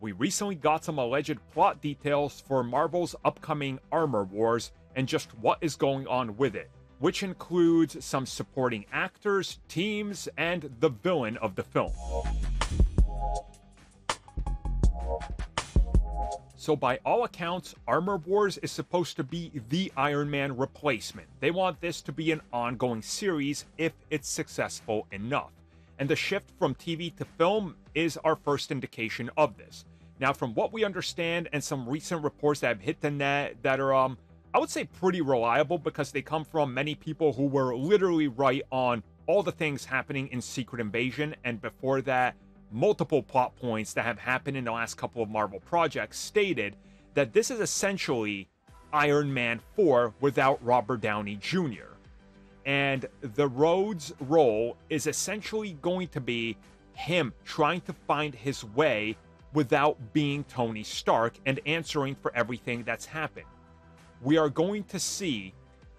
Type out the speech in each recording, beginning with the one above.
we recently got some alleged plot details for Marvel's upcoming Armor Wars and just what is going on with it, which includes some supporting actors, teams, and the villain of the film. So, by all accounts, Armor Wars is supposed to be the Iron Man replacement. They want this to be an ongoing series if it's successful enough. And the shift from TV to film is our first indication of this. Now, from what we understand and some recent reports that have hit the net that are, um, I would say pretty reliable because they come from many people who were literally right on all the things happening in Secret Invasion. And before that, multiple plot points that have happened in the last couple of Marvel projects stated that this is essentially Iron Man 4 without Robert Downey Jr. And the Rhodes role is essentially going to be him trying to find his way without being Tony Stark and answering for everything that's happened. We are going to see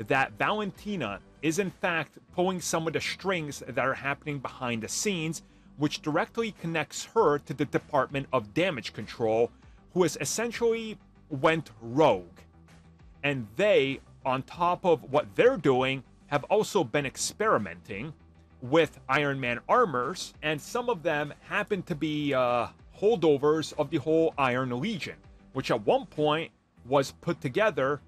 that Valentina is in fact pulling some of the strings that are happening behind the scenes, which directly connects her to the Department of Damage Control, who has essentially went rogue. And they, on top of what they're doing, have also been experimenting with Iron Man armors, and some of them happen to be uh, holdovers of the whole Iron Legion, which at one point was put together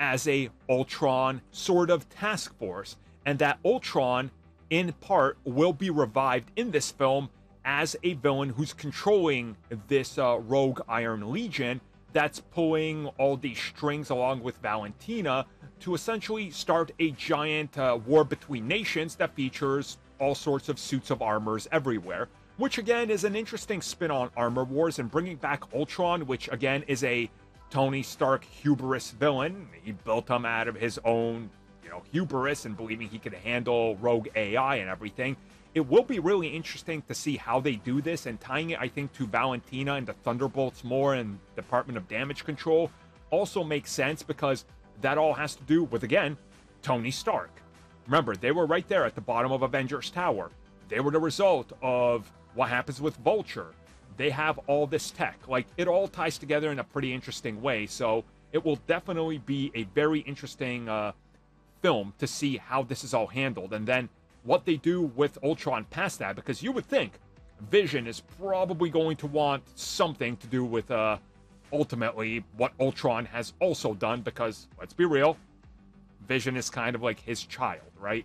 as a Ultron sort of task force, and that Ultron, in part, will be revived in this film as a villain who's controlling this uh, rogue Iron Legion that's pulling all these strings along with Valentina to essentially start a giant uh, war between nations that features all sorts of suits of armors everywhere which again is an interesting spin on Armor Wars and bringing back Ultron, which again is a Tony Stark hubris villain. He built him out of his own, you know, hubris and believing he could handle rogue AI and everything. It will be really interesting to see how they do this and tying it, I think, to Valentina and the Thunderbolts more and Department of Damage Control also makes sense because that all has to do with, again, Tony Stark. Remember, they were right there at the bottom of Avengers Tower. They were the result of what happens with Vulture? They have all this tech. Like, it all ties together in a pretty interesting way. So, it will definitely be a very interesting uh, film to see how this is all handled. And then what they do with Ultron past that, because you would think Vision is probably going to want something to do with uh, ultimately what Ultron has also done, because let's be real, Vision is kind of like his child, right?